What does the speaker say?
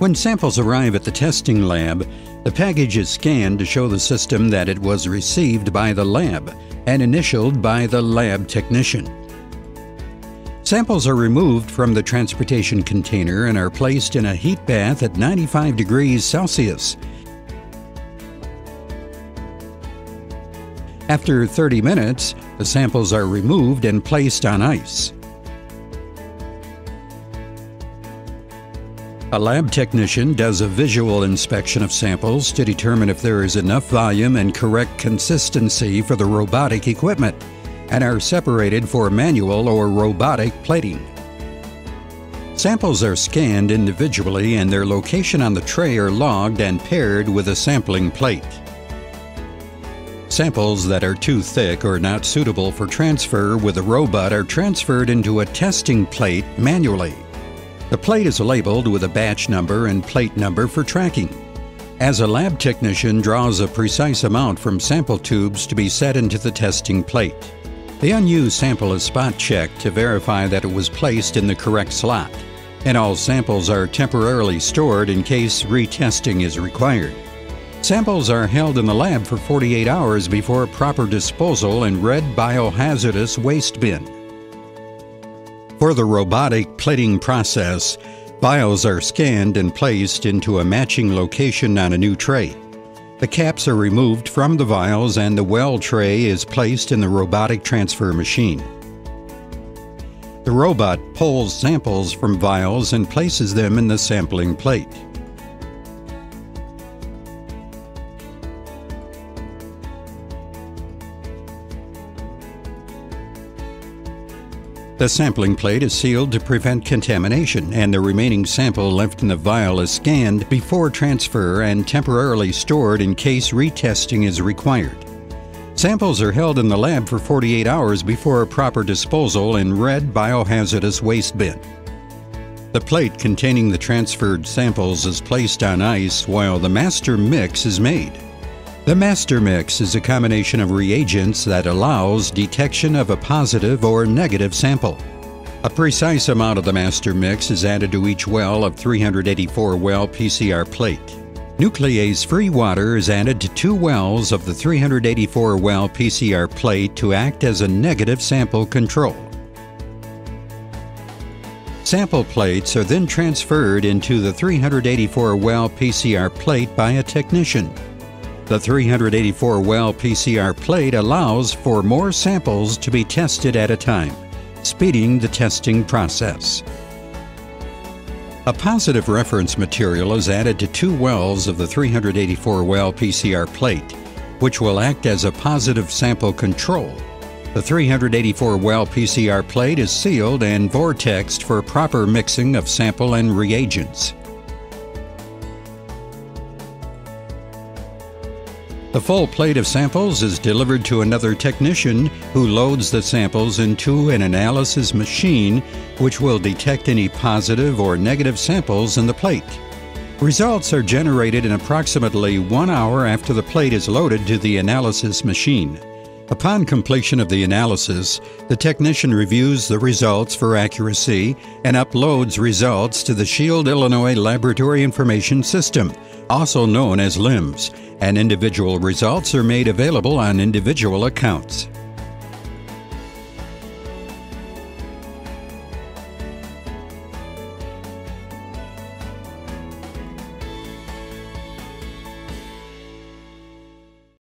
When samples arrive at the testing lab, the package is scanned to show the system that it was received by the lab and initialed by the lab technician. Samples are removed from the transportation container and are placed in a heat bath at 95 degrees Celsius. After 30 minutes, the samples are removed and placed on ice. A lab technician does a visual inspection of samples to determine if there is enough volume and correct consistency for the robotic equipment and are separated for manual or robotic plating. Samples are scanned individually and their location on the tray are logged and paired with a sampling plate. Samples that are too thick or not suitable for transfer with a robot are transferred into a testing plate manually. The plate is labeled with a batch number and plate number for tracking. As a lab technician draws a precise amount from sample tubes to be set into the testing plate. The unused sample is spot checked to verify that it was placed in the correct slot, and all samples are temporarily stored in case retesting is required. Samples are held in the lab for 48 hours before proper disposal in red biohazardous waste bin. For the robotic plating process, vials are scanned and placed into a matching location on a new tray. The caps are removed from the vials and the well tray is placed in the robotic transfer machine. The robot pulls samples from vials and places them in the sampling plate. The sampling plate is sealed to prevent contamination, and the remaining sample left in the vial is scanned before transfer and temporarily stored in case retesting is required. Samples are held in the lab for 48 hours before proper disposal in red biohazardous waste bin. The plate containing the transferred samples is placed on ice while the master mix is made. The master mix is a combination of reagents that allows detection of a positive or negative sample. A precise amount of the master mix is added to each well of 384 well PCR plate. Nuclease free water is added to two wells of the 384 well PCR plate to act as a negative sample control. Sample plates are then transferred into the 384 well PCR plate by a technician. The 384 well PCR plate allows for more samples to be tested at a time, speeding the testing process. A positive reference material is added to two wells of the 384 well PCR plate, which will act as a positive sample control. The 384 well PCR plate is sealed and vortexed for proper mixing of sample and reagents. The full plate of samples is delivered to another technician who loads the samples into an analysis machine which will detect any positive or negative samples in the plate. Results are generated in approximately one hour after the plate is loaded to the analysis machine. Upon completion of the analysis, the technician reviews the results for accuracy and uploads results to the Shield Illinois Laboratory Information System, also known as LIMS, and individual results are made available on individual accounts.